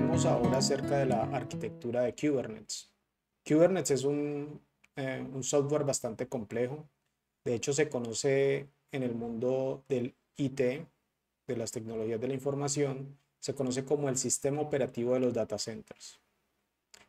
Hablemos ahora acerca de la arquitectura de Kubernetes. Kubernetes es un, eh, un software bastante complejo. De hecho, se conoce en el mundo del IT, de las tecnologías de la información, se conoce como el sistema operativo de los data centers.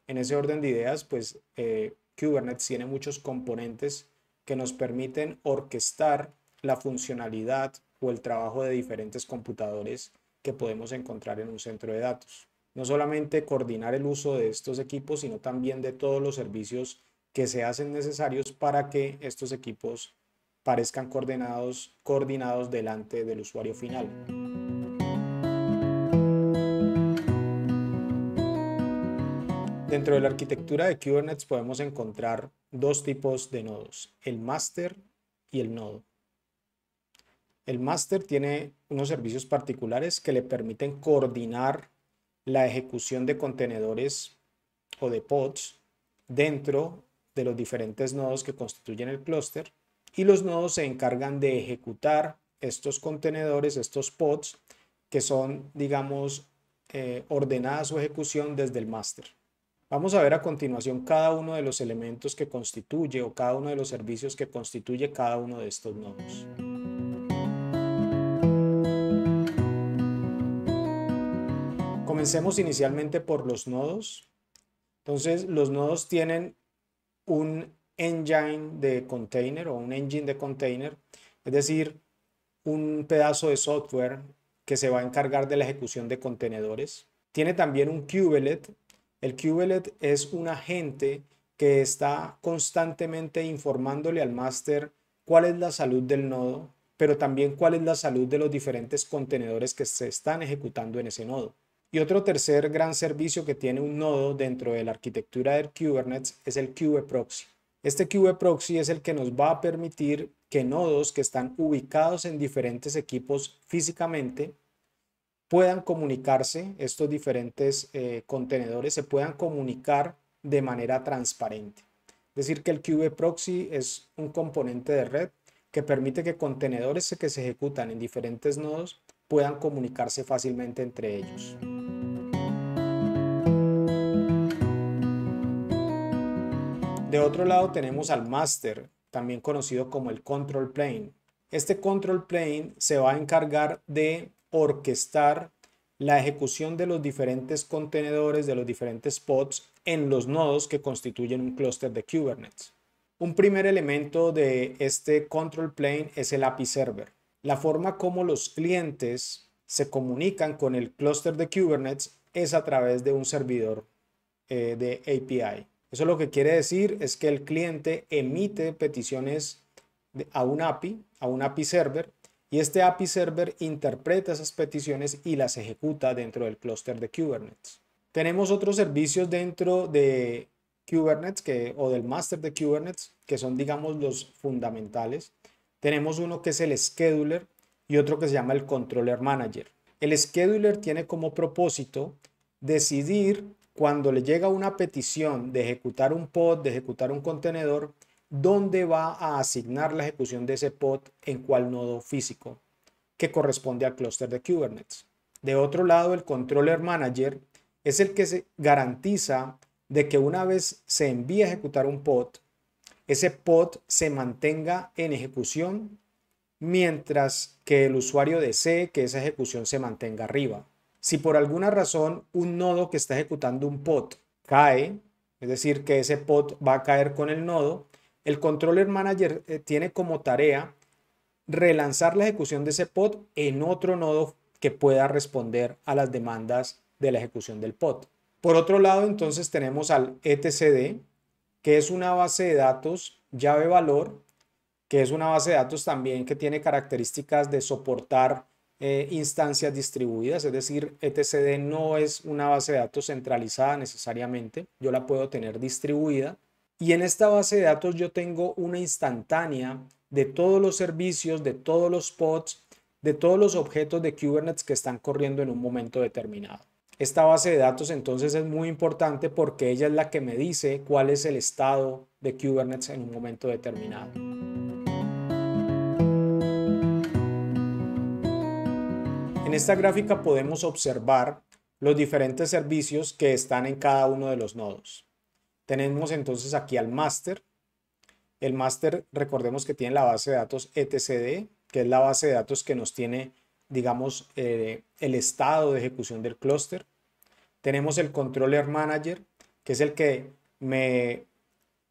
En ese orden de ideas, pues eh, Kubernetes tiene muchos componentes que nos permiten orquestar la funcionalidad o el trabajo de diferentes computadores que podemos encontrar en un centro de datos. No solamente coordinar el uso de estos equipos, sino también de todos los servicios que se hacen necesarios para que estos equipos parezcan coordinados, coordinados delante del usuario final. Dentro de la arquitectura de Kubernetes podemos encontrar dos tipos de nodos, el master y el nodo. El master tiene unos servicios particulares que le permiten coordinar la ejecución de contenedores o de pods dentro de los diferentes nodos que constituyen el clúster y los nodos se encargan de ejecutar estos contenedores, estos pods que son, digamos, eh, ordenadas su ejecución desde el master. Vamos a ver a continuación cada uno de los elementos que constituye o cada uno de los servicios que constituye cada uno de estos nodos. Comencemos inicialmente por los nodos. Entonces, los nodos tienen un engine de container o un engine de container, es decir, un pedazo de software que se va a encargar de la ejecución de contenedores. Tiene también un kubelet el kubelet es un agente que está constantemente informándole al máster cuál es la salud del nodo, pero también cuál es la salud de los diferentes contenedores que se están ejecutando en ese nodo. Y otro tercer gran servicio que tiene un nodo dentro de la arquitectura del Kubernetes es el Proxy. Este Proxy es el que nos va a permitir que nodos que están ubicados en diferentes equipos físicamente puedan comunicarse, estos diferentes eh, contenedores se puedan comunicar de manera transparente. Es decir, que el QB Proxy es un componente de red que permite que contenedores que se ejecutan en diferentes nodos puedan comunicarse fácilmente entre ellos. De otro lado tenemos al master, también conocido como el control plane. Este control plane se va a encargar de orquestar la ejecución de los diferentes contenedores, de los diferentes pods en los nodos que constituyen un clúster de Kubernetes. Un primer elemento de este control plane es el API server. La forma como los clientes se comunican con el clúster de Kubernetes es a través de un servidor eh, de API. Eso lo que quiere decir es que el cliente emite peticiones a un API, a un API server, y este API server interpreta esas peticiones y las ejecuta dentro del clúster de Kubernetes. Tenemos otros servicios dentro de Kubernetes que, o del master de Kubernetes que son, digamos, los fundamentales. Tenemos uno que es el scheduler y otro que se llama el controller manager. El scheduler tiene como propósito decidir cuando le llega una petición de ejecutar un pod, de ejecutar un contenedor, dónde va a asignar la ejecución de ese pod en cuál nodo físico que corresponde al clúster de Kubernetes. De otro lado, el controller manager es el que se garantiza de que una vez se envíe a ejecutar un pod, ese pod se mantenga en ejecución mientras que el usuario desee que esa ejecución se mantenga arriba. Si por alguna razón un nodo que está ejecutando un pod cae, es decir, que ese pod va a caer con el nodo, el controller manager eh, tiene como tarea relanzar la ejecución de ese pod en otro nodo que pueda responder a las demandas de la ejecución del pod. Por otro lado, entonces tenemos al etcd, que es una base de datos llave valor, que es una base de datos también que tiene características de soportar eh, instancias distribuidas, es decir, etcd no es una base de datos centralizada necesariamente, yo la puedo tener distribuida y en esta base de datos yo tengo una instantánea de todos los servicios, de todos los pods, de todos los objetos de Kubernetes que están corriendo en un momento determinado. Esta base de datos entonces es muy importante porque ella es la que me dice cuál es el estado de Kubernetes en un momento determinado. En esta gráfica podemos observar los diferentes servicios que están en cada uno de los nodos. Tenemos entonces aquí al master. El master, recordemos que tiene la base de datos etcd, que es la base de datos que nos tiene, digamos, eh, el estado de ejecución del clúster. Tenemos el controller manager, que es el que me,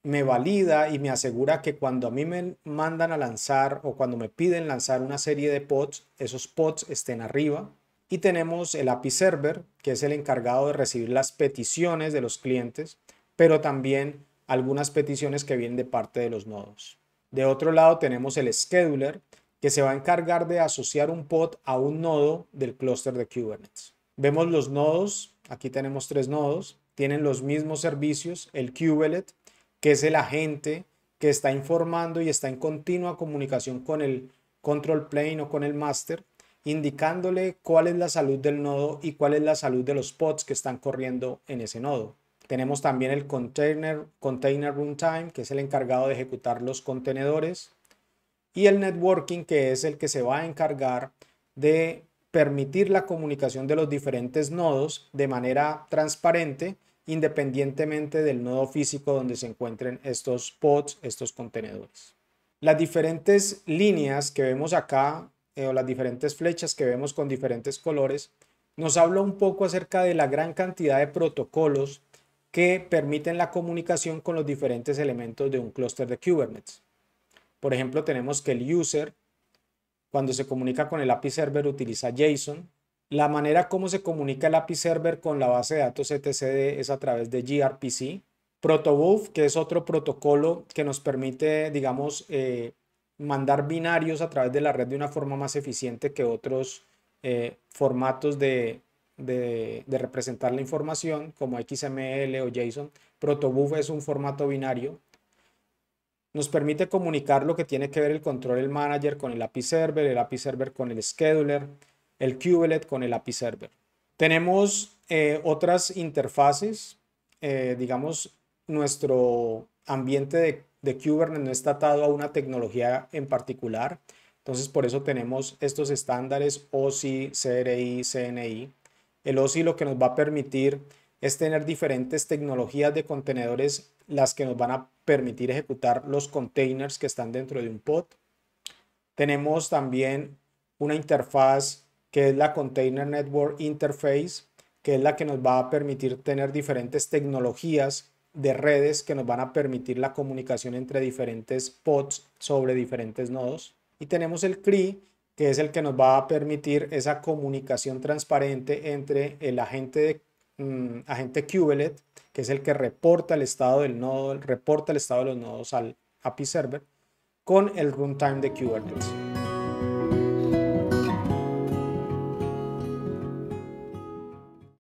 me valida y me asegura que cuando a mí me mandan a lanzar o cuando me piden lanzar una serie de pods, esos pods estén arriba. Y tenemos el API Server, que es el encargado de recibir las peticiones de los clientes, pero también algunas peticiones que vienen de parte de los nodos. De otro lado tenemos el Scheduler, que se va a encargar de asociar un pod a un nodo del clúster de Kubernetes. Vemos los nodos, aquí tenemos tres nodos, tienen los mismos servicios, el kubelet, que es el agente que está informando y está en continua comunicación con el control plane o con el master, indicándole cuál es la salud del nodo y cuál es la salud de los pods que están corriendo en ese nodo. Tenemos también el container, container runtime, que es el encargado de ejecutar los contenedores, y el networking, que es el que se va a encargar de permitir la comunicación de los diferentes nodos de manera transparente, independientemente del nodo físico donde se encuentren estos pods, estos contenedores. Las diferentes líneas que vemos acá, eh, o las diferentes flechas que vemos con diferentes colores, nos habla un poco acerca de la gran cantidad de protocolos que permiten la comunicación con los diferentes elementos de un clúster de Kubernetes. Por ejemplo, tenemos que el user, cuando se comunica con el API server, utiliza JSON. La manera como se comunica el API server con la base de datos etcd es a través de gRPC. Protobuf, que es otro protocolo que nos permite, digamos, eh, mandar binarios a través de la red de una forma más eficiente que otros eh, formatos de, de, representar la información como XML o JSON. Protobuf es un formato binario. Nos permite comunicar lo que tiene que ver el control manager con el API server, el API server con el scheduler, el kubelet con el API server. Tenemos eh, otras interfaces, eh, digamos, nuestro ambiente de, de Kubernetes no está atado a una tecnología en particular. Entonces, por eso tenemos estos estándares OSI, CRI, CNI. El OSI lo que nos va a permitir es tener diferentes tecnologías de contenedores, las que nos van a permitir ejecutar los containers que están dentro de un pod. Tenemos también una interfaz que es la Container Network Interface, que es la que nos va a permitir tener diferentes tecnologías de redes que nos van a permitir la comunicación entre diferentes pods sobre diferentes nodos. Y tenemos el CRI, que es el que nos va a permitir esa comunicación transparente entre el agente, de, mm, agente kubelet, que es el que reporta el estado del nodo, reporta el estado de los nodos al API server, con el runtime de Kubernetes.